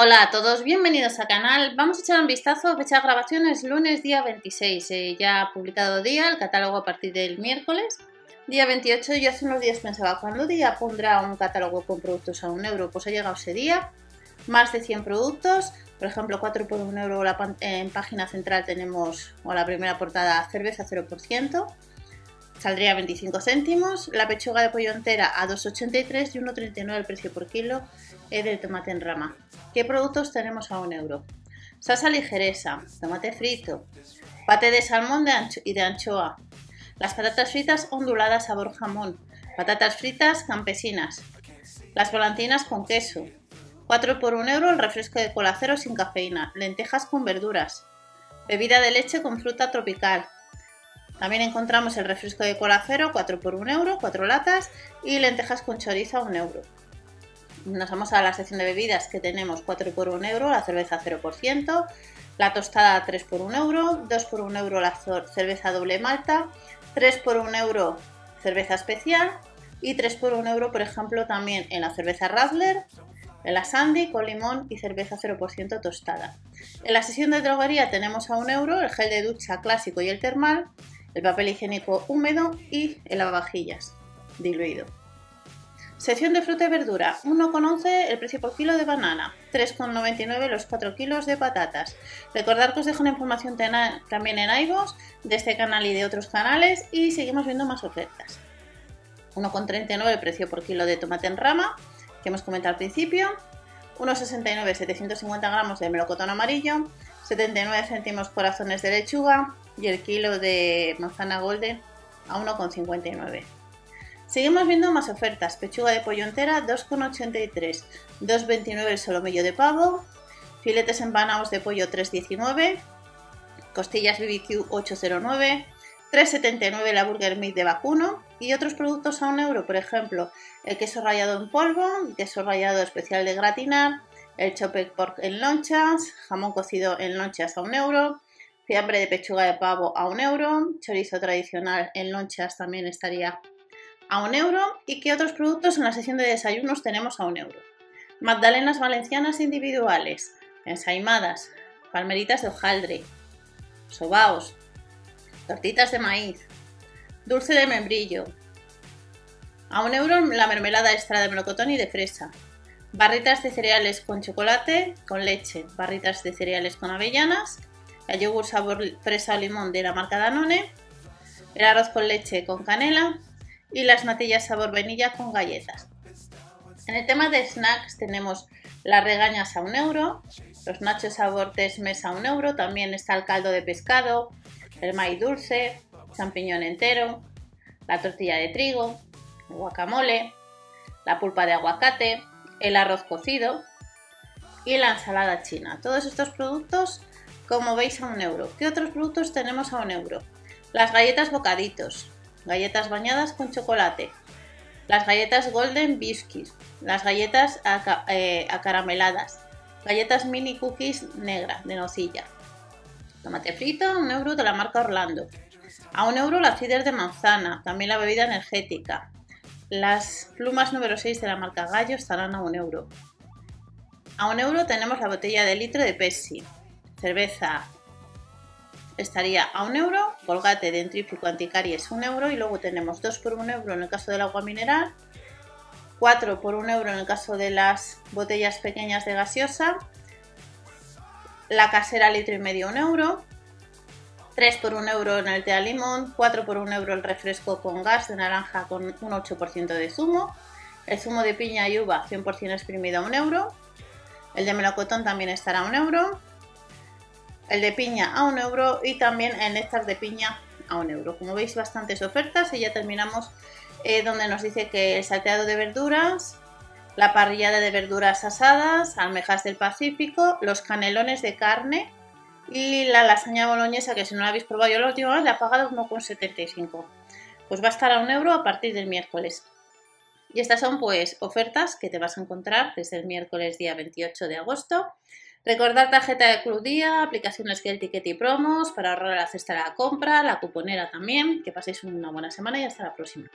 Hola a todos, bienvenidos al canal. Vamos a echar un vistazo a fecha de grabaciones lunes día 26. Eh, ya ha publicado día, el catálogo a partir del miércoles. Día 28, yo hace unos días pensaba, ¿cuándo día pondrá un catálogo con productos a un euro? Pues ha llegado ese día. Más de 100 productos, por ejemplo 4 por 1 euro en página central tenemos, o la primera portada, cerveza 0%, saldría 25 céntimos, la pechuga de pollo entera a 2,83 y 1,39 el precio por kilo del tomate en rama. ¿Qué productos tenemos a un euro? Salsa ligereza, tomate frito, pate de salmón y de anchoa, las patatas fritas onduladas sabor jamón, patatas fritas campesinas, las volantinas con queso, 4 por 1 euro el refresco de cola cero sin cafeína, lentejas con verduras, bebida de leche con fruta tropical. También encontramos el refresco de cola cero, 4 por 1 euro, 4 latas y lentejas con chorizo a 1 euro. Nos vamos a la sección de bebidas que tenemos 4 por 1 euro, la cerveza 0%, la tostada 3 por 1 euro, 2 por 1 euro la cerveza doble malta, 3 por 1 euro cerveza especial y 3 por 1 euro, por ejemplo, también en la cerveza Radler, en la Sandy con limón y cerveza 0% tostada. En la sesión de droguería tenemos a 1 euro el gel de ducha clásico y el termal, el papel higiénico húmedo y el lavavajillas diluido. Sección de fruta y verdura, 1,11 el precio por kilo de banana, 3,99 los 4 kilos de patatas. Recordad que os dejo una información también en iVoox de este canal y de otros canales y seguimos viendo más ofertas. 1,39 el precio por kilo de tomate en rama, que hemos comentado al principio, 1,69 750 gramos de melocotón amarillo, 79 céntimos corazones de lechuga y el kilo de manzana golden a 1,59. Seguimos viendo más ofertas. Pechuga de pollo entera 2,83, 2,29 el solomillo de pavo, filetes empanados de pollo 3,19, costillas BBQ 8,09, 3,79 la Burger Meat de vacuno. Y otros productos a un euro, por ejemplo, el queso rallado en polvo, queso rallado especial de gratinar, el chopped pork en lonchas, jamón cocido en lonchas a un euro, fiambre de pechuga de pavo a un euro, chorizo tradicional en lonchas también estaría a un euro y qué otros productos en la sección de desayunos tenemos a un euro. Magdalenas valencianas individuales, ensaimadas, palmeritas de hojaldre, sobaos, tortitas de maíz, dulce de membrillo. A un euro la mermelada extra de melocotón y de fresa. Barritas de cereales con chocolate, con leche, barritas de cereales con avellanas, el yogur sabor fresa o limón de la marca Danone, el arroz con leche con canela, y las natillas sabor vainilla con galletas. En el tema de snacks tenemos las regañas a un euro, los nachos sabor tesmes a un euro, también está el caldo de pescado, el maíz dulce, champiñón entero, la tortilla de trigo, el guacamole, la pulpa de aguacate, el arroz cocido y la ensalada china. Todos estos productos, como veis, a un euro. ¿Qué otros productos tenemos a un euro? Las galletas bocaditos, galletas bañadas con chocolate, las galletas Golden Biscuits, las galletas eh, acarameladas, galletas mini cookies negra de nocilla, tomate frito, un euro de la marca Orlando, a un euro la cider de manzana, también la bebida energética, las plumas número 6 de la marca Gallo estarán a un euro. A un euro tenemos la botella de litro de Pepsi, cerveza, estaría a un euro, colgate dentrífico anticaries un euro y luego tenemos 2 por un euro en el caso del agua mineral, 4 por un euro en el caso de las botellas pequeñas de gaseosa, la casera litro y medio un euro, 3 por un euro en el té de limón, 4 por un euro el refresco con gas de naranja con un 8% de zumo, el zumo de piña y uva 100% exprimido a un euro, el de melocotón también estará a un euro, el de piña a un euro y también el néctar de piña a un euro. Como veis, bastantes ofertas y ya terminamos eh, donde nos dice que el salteado de verduras, la parrillada de verduras asadas, almejas del Pacífico, los canelones de carne y la lasaña boloñesa, que si no la habéis probado yo la última vez, la he pagado 1,75. Pues va a estar a un euro a partir del miércoles. Y estas son pues ofertas que te vas a encontrar desde el miércoles día 28 de agosto Recordar tarjeta de Club Día, aplicaciones que ticket y promos para ahorrar la cesta de la compra, la cuponera también. Que paséis una buena semana y hasta la próxima.